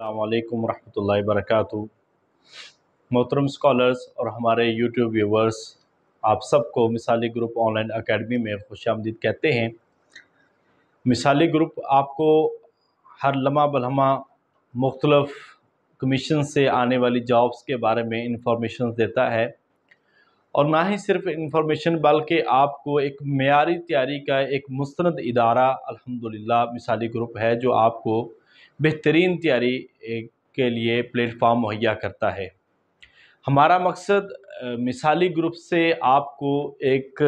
अल्लाम वरहमल वरक मोहतरम स्कॉलर्स और हमारे यूट्यूब व्यूवर्स आप सबको मिसाली ग्रुप ऑनलाइन एकेडमी में खुश आमदीद कहते हैं। मिसाली ग्रुप आपको हर लम्हा बलहमा मुख्तलफ़ कमीशन से आने वाली जॉब्स के बारे में इंफॉर्मेशन देता है। और ना ही सिर्फ़ इंफॉर्मेशन बल्कि आपको एक मैारी तैयारी का एक मुस्ंद इदारा, अल्हम्दुलिल्लाह, मिसाली ग्रुप है जो आपको बेहतरीन तैयारी के लिए प्लेटफार्म मुहैया करता है। हमारा मकसद मिसाली ग्रुप से आपको एक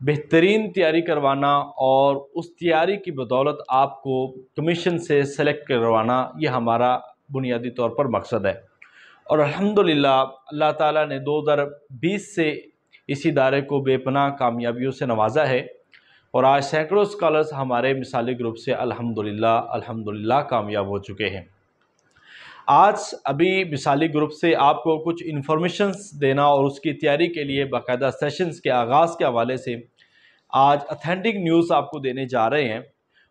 बेहतरीन तैयारी करवाना और उस तैयारी की बदौलत आपको कमीशन से सेलेक्ट करवाना, ये हमारा बुनियादी तौर पर मकसद है। और अल्हम्दुलिल्लाह, अल्लाह ताला ने 2020 से इस इदारे को बेपनाह, कामयाबियों से नवाजा है। और आज सैकड़ों स्कॉलर्स हमारे मिसाली ग्रुप से अल्हम्दुलिल्लाह अल्हम्दुलिल्लाह कामयाब हो चुके हैं। आज अभी मिसाली ग्रुप से आपको कुछ इन्फॉर्मेशन देना और उसकी तैयारी के लिए बाकायदा सेशंस के आगाज़ के हवाले से आज अथेंटिक न्यूज़ आपको देने जा रहे हैं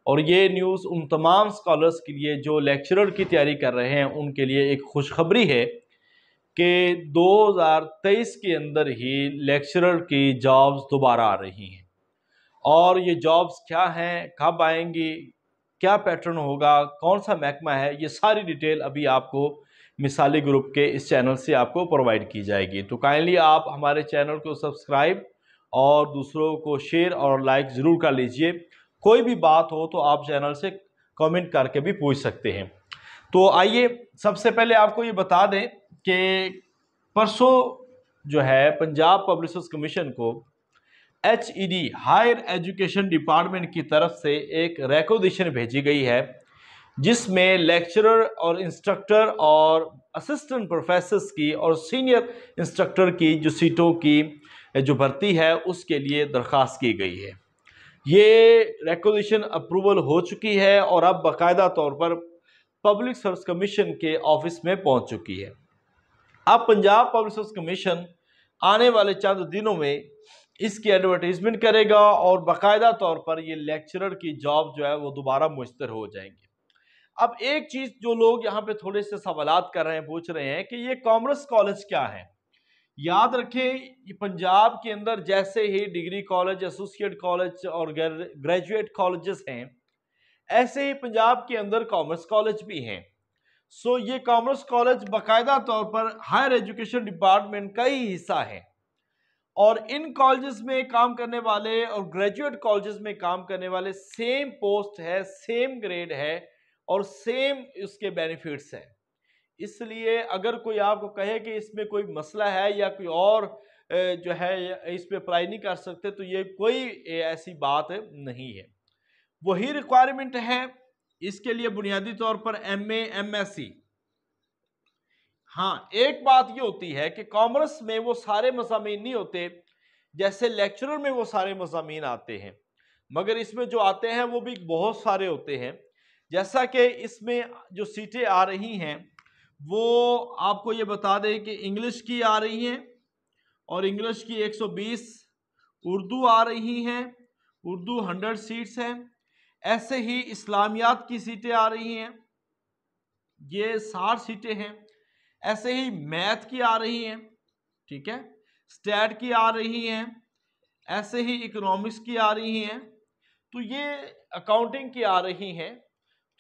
और ये न्यूज़ उन तमाम स्कॉलर्स के लिए जो लेक्चरर की तैयारी कर रहे हैं, उनके लिए एक खुशखबरी है कि 2023 के अंदर ही लेक्चरर की जॉब्स दोबारा आ रही हैं। और ये जॉब्स क्या हैं, कब आएँगी, क्या पैटर्न होगा, कौन सा महकमा है, ये सारी डिटेल अभी आपको मिसाली ग्रुप के इस चैनल से आपको प्रोवाइड की जाएगी। तो काइंडली आप हमारे चैनल को सब्सक्राइब और दूसरों को शेयर और लाइक ज़रूर कर लीजिए। कोई भी बात हो तो आप चैनल से कमेंट करके भी पूछ सकते हैं। तो आइए, सबसे पहले आपको ये बता दें कि परसों जो है, पंजाब पब्लिशर्स कमीशन को H E D higher education department की तरफ़ से एक रेकोडिशन भेजी गई है, जिसमें लेक्चरर और इंस्ट्रक्टर और असिस्टेंट प्रोफेसर्स की और सीनियर इंस्ट्रक्टर की जो सीटों की, जो भर्ती है, उसके लिए दरख्वास्त की गई है। ये रेकोडिशन अप्रूवल हो चुकी है और अब बाकायदा तौर पर पब्लिक सर्विस कमीशन के ऑफ़िस में पहुँच चुकी है। अब पंजाब पब्लिक सर्विस कमीशन आने वाले चंद दिनों में इसकी एडवर्टीजमेंट करेगा और बाकायदा तौर पर ये लेक्चरर की जॉब जो है वो दोबारा मुस्तर हो जाएँगी। अब एक चीज़ जो लोग यहाँ पे थोड़े से सवाल कर रहे हैं, पूछ रहे हैं कि ये कॉमर्स कॉलेज क्या है? याद रखें पंजाब के अंदर जैसे ही डिग्री कॉलेज एसोसिएट कॉलेज और ग्रेजुएट कॉलेजेस हैं, ऐसे ही पंजाब के अंदर कॉमर्स कॉलेज भी हैं। सो ये कॉमर्स कॉलेज बाकायदा तौर पर हायर एजुकेशन डिपार्टमेंट का ही हिस्सा है। और इन कॉलेजेस में काम करने वाले और ग्रेजुएट कॉलेजेस में काम करने वाले सेम पोस्ट है सेम ग्रेड है और सेम उसके बेनिफिट्स है। इसलिए अगर कोई आपको कहे कि इसमें कोई मसला है या कोई और जो है, इस पर अप्लाई नहीं कर सकते तो ये कोई ऐसी बात नहीं है। वही रिक्वायरमेंट है, इसके लिए बुनियादी तौर पर एम एम एस सी हाँ एक बात ये होती है कि कॉमर्स में वो सारे मजामी नहीं होते, जैसे लेक्चरर में वो सारे मजामी आते हैं। मगर इसमें जो आते हैं, वो भी बहुत सारे होते हैं। जैसा कि इसमें जो सीटें आ रही हैं, वो आपको ये बता दें कि इंग्लिश की आ रही हैं और इंग्लिश की 120 उर्दू आ रही हैं, उर्दू 100 सीट्स हैं। ऐसे ही इस्लामियात की सीटें आ रही हैं। ये साठ सीटें हैं। ऐसे ही मैथ की आ रही हैं, ठीक है? स्टैट की आ रही हैं, ऐसे ही इकोनॉमिक्स की आ रही हैं। तो ये अकाउंटिंग की आ रही हैं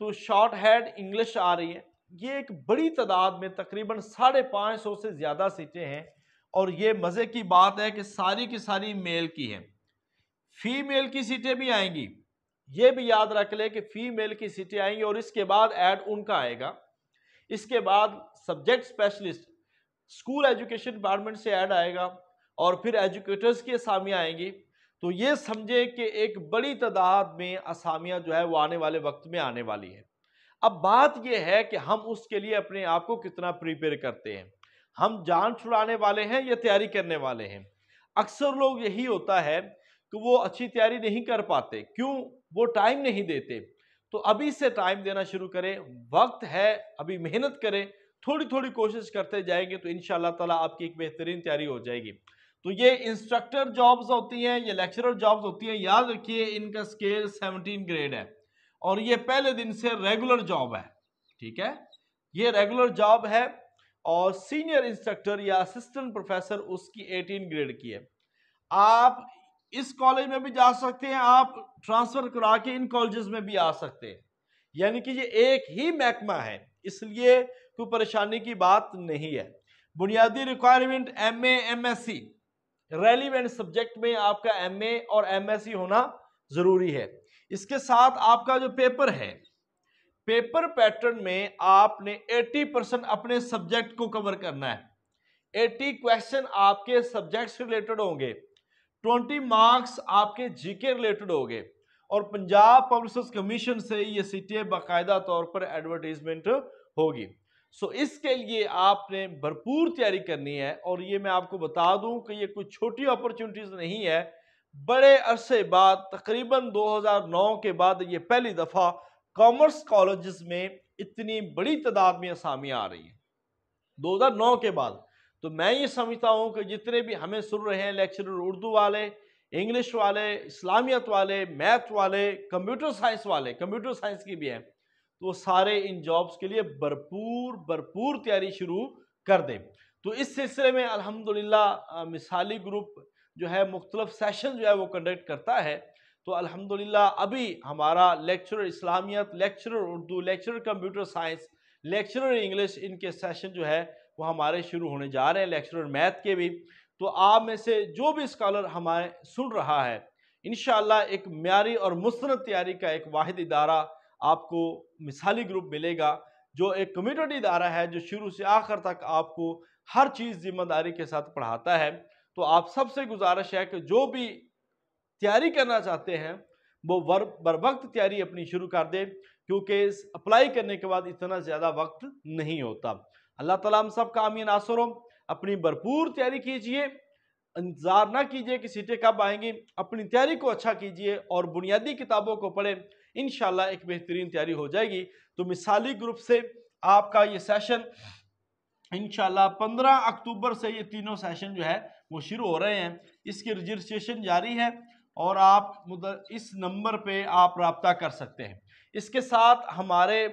तो शॉर्ट हेड इंग्लिश आ रही है। ये एक बड़ी तादाद में तकरीबन साढ़े पाँच सौ से ज़्यादा सीटें हैं और ये मज़े की बात है कि सारी की सारी मेल की हैं। फीमेल की सीटें भी आएँगी। ये भी याद रख ले कि फीमेल की सीटें आएँगी और इसके बाद ऐड उनका आएगा। इसके बाद subject specialist school education department से ऐड आएगा और फिर एजुकेटर्स की असामियाँ आएँगी। तो ये समझे कि एक बड़ी तादाद में असामियाँ जो है वो आने वाले वक्त में आने वाली है। अब बात यह है कि हम उसके लिए अपने आप को कितना प्रिपेयर करते हैं। हम जान छुड़ाने वाले हैं या तैयारी करने वाले हैं? अक्सर लोग यही होता है कि वो अच्छी तैयारी नहीं कर पाते। क्यों? वो टाइम नहीं देते। तो अभी से टाइम देना शुरू करें, वक्त है, अभी मेहनत करें थोड़ी थोड़ी कोशिश करते जाएँगे तो इन ताला आपकी एक बेहतरीन तैयारी हो जाएगी। तो ये इंस्ट्रक्टर जॉब्स होती हैं, ये लेक्चरर जॉब्स होती हैं, याद रखिए इनका स्केल 17 ग्रेड है और ये पहले दिन से रेगुलर जॉब है, ठीक है? ये रेगुलर जॉब है और सीनियर इंस्ट्रक्टर या असिस्टेंट प्रोफेसर उसकी 18 ग्रेड की है। आप इस कॉलेज में भी जा सकते हैं, आप ट्रांसफ़र करा के इन कॉलेजेस में भी आ सकते हैं। यानी कि ये एक ही महकमा है, इसलिए कोई परेशानी की बात नहीं है। बुनियादी requirement M M S C relevant subject में आपका एम ए और एम एस सी होना ज़रूरी है। इसके साथ आपका जो पेपर है पेपर पैटर्न में आपने 80 परसेंट अपने सब्जेक्ट को कवर करना है। 80 क्वेश्चन आपके सब्जेक्ट से रिलेटेड होंगे 20 मार्क्स आपके जीके रिलेटेड होंगे। और पंजाब पब्लिक कमीशन से ये सीटें बाकायदा तौर पर एडवर्टीजमेंट होगी। सो, इसके लिए आपने भरपूर तैयारी करनी है और ये मैं आपको बता दूँ कि ये कोई छोटी अपॉर्चुनिटीज़ नहीं है। बड़े अरसे बाद, तकरीबन 2009 के बाद ये पहली दफ़ा कॉमर्स कॉलेज में इतनी बड़ी तादाद में असामियाँ आ रही हैं। 2009 के बाद। तो मैं ये समझता हूँ कि जितने भी हमें सुन रहे हैं लेक्चरर उर्दू वाले इंग्लिश वाले, इस्लामियत वाले, मैथ वाले कंप्यूटर साइंस वाले कंप्यूटर साइंस की भी हैं तो सारे इन जॉब्स के लिए भरपूर भरपूर तैयारी शुरू कर दें। तो इस सिलसिले में अल्हम्दुलिल्लाह मिसाली ग्रुप जो है, मुख्तलिफ़ सेशन जो है, वो कंडक्ट करता है। तो अल्हम्दुलिल्लाह, अभी हमारा lecturer इस्लामियत lecturer Urdu lecturer computer science lecturer English इनके सेशन जो है, वो हमारे शुरू होने जा रहे हैं लेक्चरर मैथ के भी। तो आप में से जो भी स्कॉलर हमारे सुन रहा है इन एक म्यारी और मुस्ंद तैयारी का एक वाद इदारा आपको मिसाली ग्रुप मिलेगा, जो एक कम्यूनिटी इदारा है, जो शुरू से आखिर तक आपको हर चीज़ ज़िम्मेदारी के साथ पढ़ाता है। तो आप सबसे गुजारिश है कि जो भी तैयारी करना चाहते हैं, वो वर, बर वक्त तैयारी अपनी शुरू कर दें, क्योंकि अप्लाई करने के बाद इतना ज़्यादा वक्त नहीं होता। अल्लाह ताला हम सब कामी नासर हो। अपनी भरपूर तैयारी कीजिए, इंतज़ार ना कीजिए कि सीटें कब आएँगी, अपनी तैयारी को अच्छा कीजिए और बुनियादी किताबों को पढ़ें इन एक बेहतरीन तैयारी हो जाएगी। तो मिसाली ग्रुप से आपका ये सेशन इनशाला पंद्रह अक्टूबर से ये तीनों सेशन जो है, वो शुरू हो रहे हैं। इसकी रजिस्ट्रेशन जारी है और आप इस नंबर पे आप रबता कर सकते हैं। इसके साथ हमारे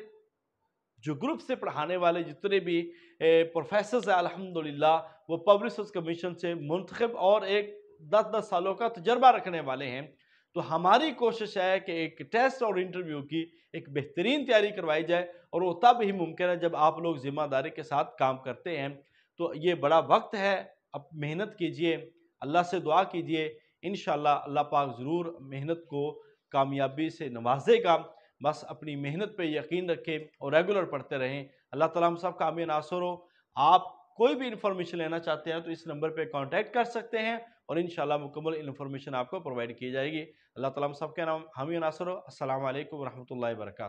जो ग्रुप से पढ़ाने वाले जितने भी प्रोफेसर हैं, अल्हम्दुलिल्लाह, वो पब्लिक कमीशन से मुंतखब और एक दस दस सालों का तजर्बा रखने वाले हैं। तो हमारी कोशिश है कि एक टेस्ट और इंटरव्यू की एक बेहतरीन तैयारी करवाई जाए और वो तब ही मुमकिन है जब आप लोग ज़िम्मेदारी के साथ काम करते हैं। तो ये बड़ा वक्त है अब मेहनत कीजिए, अल्लाह से दुआ कीजिए इन अल्लाह पाक ज़रूर मेहनत को कामयाबी से नवाजेगा। बस अपनी मेहनत पे यकीन रखें और रेगुलर पढ़ते रहें। अल्लाह ताला हम सब कामयाब आसर हो। आप कोई भी इन्फॉर्मेशन लेना चाहते हैं तो इस नंबर पे कांटेक्ट कर सकते हैं और इन मुकम्मल इन्फॉर्मेशन आपको प्रोवाइड की जाएगी। अल्लाह ताला हम सब के नाम हमीन नासर हो। असल वरहमल वर्का